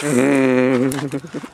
怖